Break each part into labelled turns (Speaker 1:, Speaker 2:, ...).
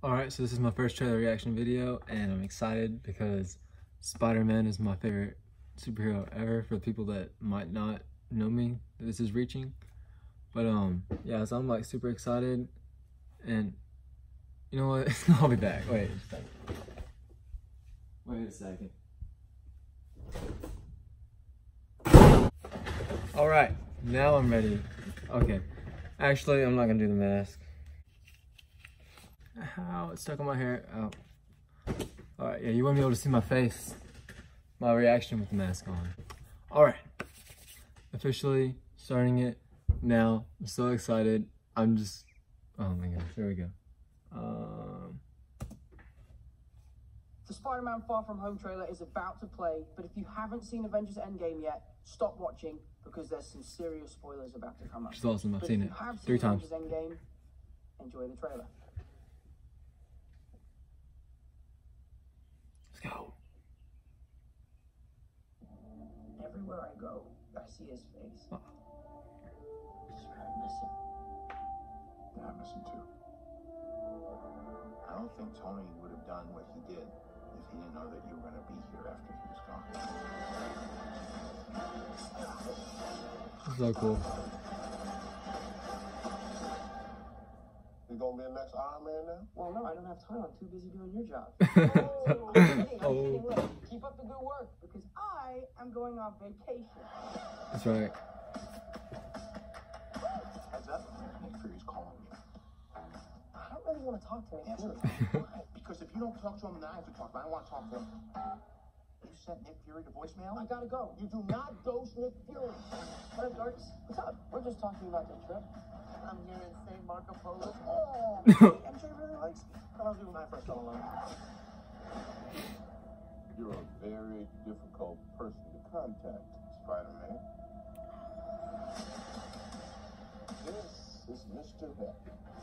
Speaker 1: Alright, so this is my first trailer reaction video, and I'm excited because Spider-Man is my favorite superhero ever for people that might not know me this is reaching. But um, yeah, so I'm like super excited, and you know what? I'll be back. Wait a second. Wait a second. Alright, now I'm ready. Okay. Actually, I'm not gonna do the mask. Ow, it's stuck on my hair. Oh. Alright, yeah, you won't be able to see my face. My reaction with the mask on. Alright. Officially starting it now. I'm so excited. I'm just, oh my gosh, there we go. Um,
Speaker 2: The Spider-Man Far From Home trailer is about to play, but if you haven't seen Avengers Endgame yet, stop watching because there's some serious spoilers about to come up.
Speaker 1: which is awesome. I've
Speaker 2: But
Speaker 1: seen it three times.
Speaker 2: Endgame, enjoy the trailer.
Speaker 1: Let's go.
Speaker 2: Everywhere I go, I see his face.
Speaker 1: Oh.
Speaker 2: I swear I miss him.
Speaker 3: Yeah, I miss him too. I don't think Tony would have done what he did if he didn't know that you were going to be here after he was gone.
Speaker 1: So cool.
Speaker 3: You gonna be the next Iron Man now?
Speaker 2: Well, no, I don't have time. I'm too busy doing your job.
Speaker 1: oh.
Speaker 2: I'm kidding. Look, keep up the good work because I am going on vacation.
Speaker 1: That's right.
Speaker 3: Heads up, Nick Fury's calling you.
Speaker 2: I don't really want to talk to him.
Speaker 3: Answer it. Why? Because if you don't talk to him, then I have to talk. But I don't want to talk to him. You sent Nick Fury to voicemail?
Speaker 2: I gotta go.
Speaker 3: You do not ghost Nick Fury.
Speaker 2: What up, Darks? What's up? We're just talking about the trip.
Speaker 3: I'm here in St. Marco Polo. Oh, MJ really likes me. What I'll do when I first fell in love. You're a very difficult person to contact, Spider-Man. This is Mr. Beck.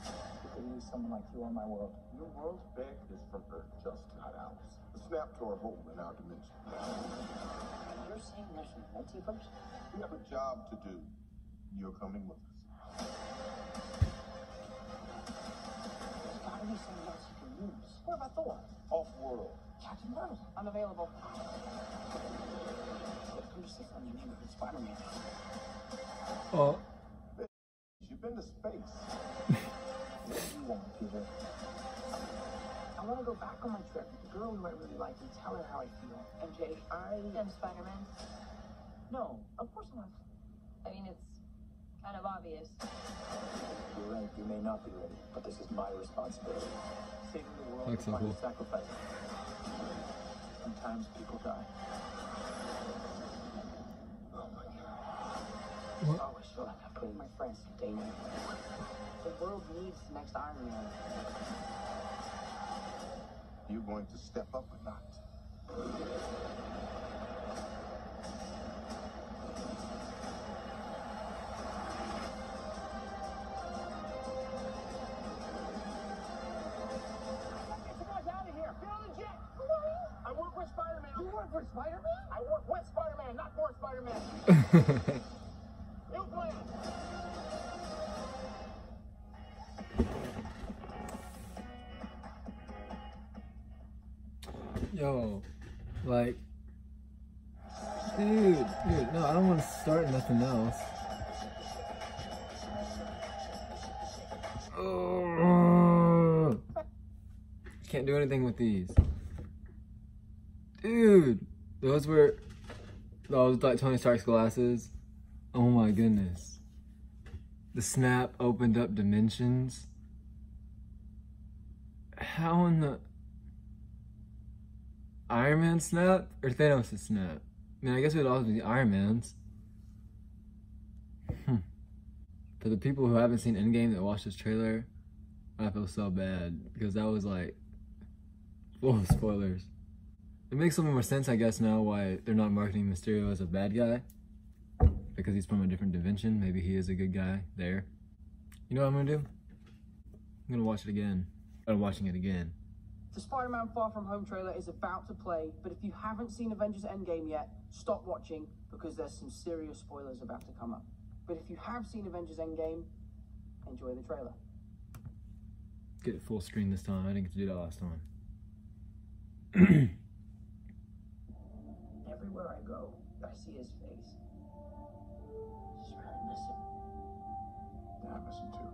Speaker 2: I could use someone like you on my world.
Speaker 3: Your world, Beck, is from Earth, just not ours. The snap to our home in our dimension.
Speaker 2: You're saying there's a multiverse?
Speaker 3: We have a job to do. You're coming with us.
Speaker 2: There's gotta be someone else you can use. What about Thor?
Speaker 3: Off-world.
Speaker 2: Captain Marvel. Unavailable. I'm just a friendly neighborhood Spider-Man.
Speaker 1: Oh.
Speaker 3: You've been to space.
Speaker 2: What do you want, Peter? I want to go back on my trip with the girl who I really like and tell her how I feel. MJ, I...
Speaker 4: I'm Spider-Man.
Speaker 2: No, of course not.
Speaker 4: I mean, it's kind of obvious.
Speaker 2: You're right, you may not be ready, but this is my responsibility. Saving the world
Speaker 1: That's so
Speaker 2: requires
Speaker 1: cool.
Speaker 2: sacrifice. Sometimes people die. Oh my god.
Speaker 1: What?
Speaker 2: I always feel like I'm putting my friends in danger. The world needs the next Iron Man.
Speaker 3: You going to step up or not?
Speaker 2: Spider-Man? I work with Spider-Man, not for Spider-Man. New plan.
Speaker 1: Yo, like, dude, dude, no, I don't want to start nothing else. Oh, can't do anything with these, dude. Those were those like Tony Stark's glasses. Oh my goodness, the snap opened up dimensions. How in the Iron Man snap or Thanos' snap? I mean, I guess it would always be Iron Man's. Hmm. For the people who haven't seen Endgame that watched this trailer, I feel so bad because that was like full of spoilers. It makes some more sense, I guess, now why they're not marketing Mysterio as a bad guy because he's from a different dimension. Maybe he is a good guy there. You know what I'm gonna do? I'm gonna watch it again. I'm watching it again.
Speaker 2: The Spider-Man Far From Home trailer is about to play, but if you haven't seen Avengers Endgame yet, stop watching because there's some serious spoilers about to come up. But if you have seen Avengers Endgame, enjoy the trailer.
Speaker 1: get it full screen this time. I didn't get to do that last time.
Speaker 2: Everywhere I go, I see his face. I miss him.
Speaker 3: Yeah, I miss him too.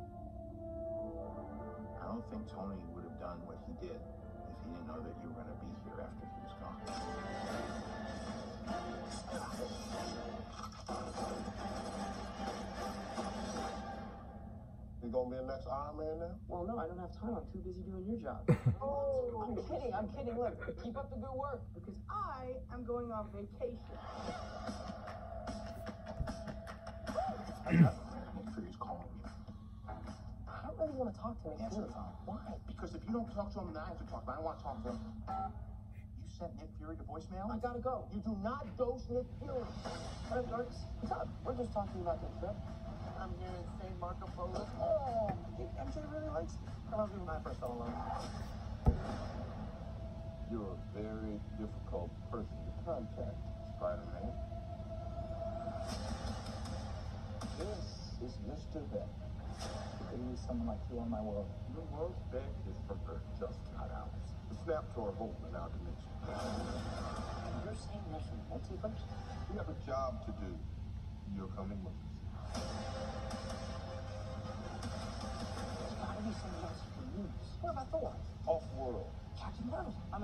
Speaker 3: I don't think Tony would have done what he did if he didn't know that you were going to be here after he was gone.
Speaker 5: You gonna be the next Iron Man now?
Speaker 2: Well, no, I don't have time. I'm too busy doing your job. oh, I'm kidding. I'm kidding. Look, keep up the good work because I am going on vacation.
Speaker 3: I'm sure he's calling you.
Speaker 2: I don't really want to talk to him.
Speaker 3: Answer the phone. Why? Because if you don't talk to him, then I have to talk. But I don't want to talk to him. You sent Nick Fury to voicemail?
Speaker 2: I gotta go. You do not ghost Nick Fury. What up, What's up? We're just talking about the trip. I'm here in St. Marco Polo. Oh, MJ really likes me. Reminds me when I first fell in love.
Speaker 5: You're a very difficult person to contact, Spider-Man. This is Mr. Beck.
Speaker 2: I need someone like you on my world.
Speaker 5: The world's Beck is from Earth, just not ours. The snap to our home in our dimension.
Speaker 2: You're saying there's some multiverse?
Speaker 5: We have a job to do. You're coming with us.
Speaker 2: There's gotta be someone else you can use. What about Thor?
Speaker 5: Off-world.
Speaker 2: Captain Marvel. I'm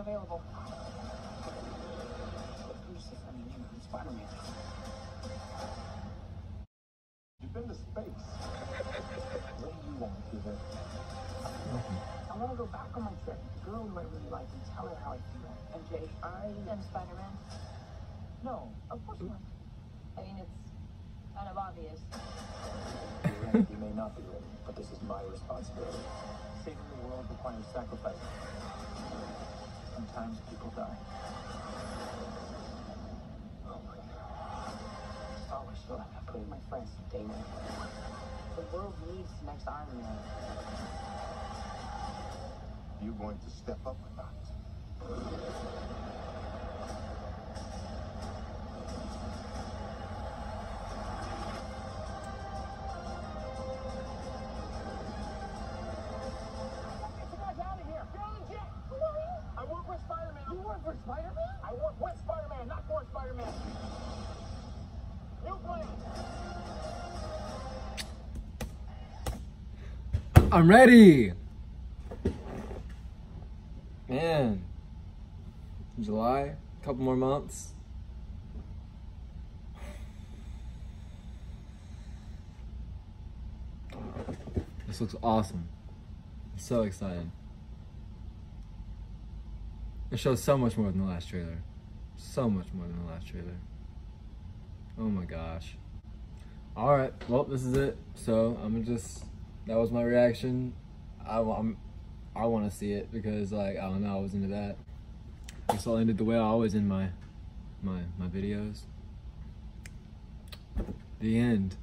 Speaker 2: back on my trip. The girl who I really like and tell her how I feel. MJ, I...
Speaker 4: And Spider-Man?
Speaker 2: No, of course not.
Speaker 4: I mean, it's kind of obvious.
Speaker 2: You're right, you may not be ready, but this is my responsibility. Saving the world requires sacrifice. Sometimes people die. Oh my god. I always feel like I'm putting my friends to danger. The world needs the next Iron Man.
Speaker 5: You're going to step up or not?
Speaker 2: Get you guys out of here! You're on the jet! Who are you? I work with Spider-Man. You work for Spider-Man? I work with Spider-Man, not for Spider-Man. New plan.
Speaker 1: I'm ready. Man, July, a couple more months. This looks awesome. I'm so excited. It shows so much more than the last trailer. So much more than the last trailer. Oh my gosh. Alright, well, this is it. So, I'm just. That was my reaction. I, I'm, I want to see it because, like, I don't know, I was into that. Guess I'll end it the way I always end my, my, my videos. The end.